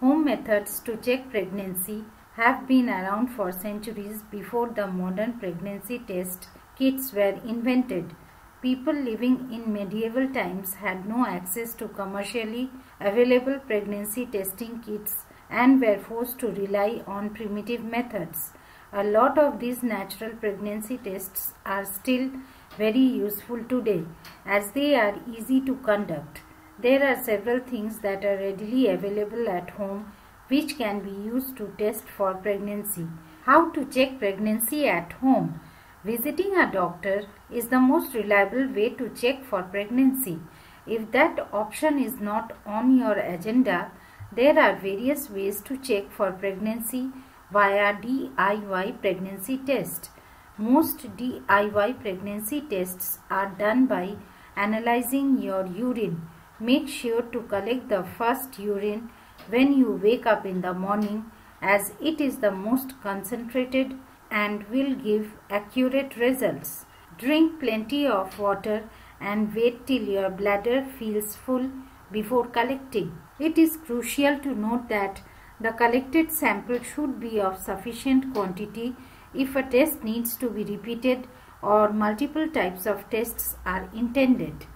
Home methods to check pregnancy have been around for centuries before the modern pregnancy test kits were invented. People living in medieval times had no access to commercially available pregnancy testing kits and were forced to rely on primitive methods. A lot of these natural pregnancy tests are still very useful today as they are easy to conduct. There are several things that are readily available at home which can be used to test for pregnancy. How to check pregnancy at home? Visiting a doctor is the most reliable way to check for pregnancy. If that option is not on your agenda, there are various ways to check for pregnancy via DIY pregnancy test. Most DIY pregnancy tests are done by analyzing your urine Make sure to collect the first urine when you wake up in the morning as it is the most concentrated and will give accurate results. Drink plenty of water and wait till your bladder feels full before collecting. It is crucial to note that the collected sample should be of sufficient quantity if a test needs to be repeated or multiple types of tests are intended.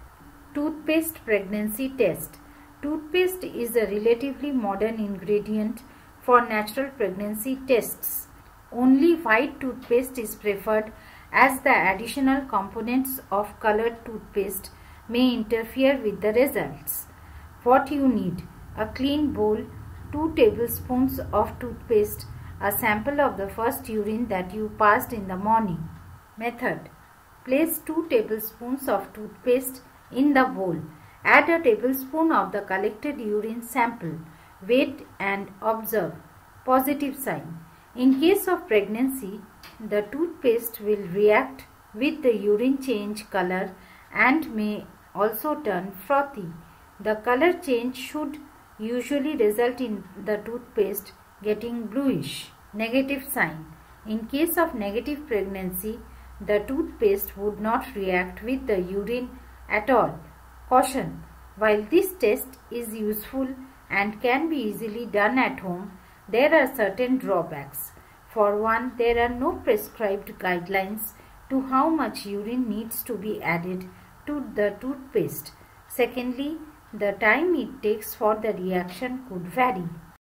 Toothpaste pregnancy test. Toothpaste is a relatively modern ingredient for natural pregnancy tests. Only white toothpaste is preferred as the additional components of colored toothpaste may interfere with the results. What you need a clean bowl, 2 tablespoons of toothpaste, a sample of the first urine that you passed in the morning. Method Place 2 tablespoons of toothpaste in the bowl. Add a tablespoon of the collected urine sample. Wait and observe. Positive sign. In case of pregnancy, the toothpaste will react with the urine change color and may also turn frothy. The color change should usually result in the toothpaste getting bluish. Negative sign. In case of negative pregnancy, the toothpaste would not react with the urine at all. Caution While this test is useful and can be easily done at home, there are certain drawbacks. For one, there are no prescribed guidelines to how much urine needs to be added to the toothpaste. Secondly, the time it takes for the reaction could vary.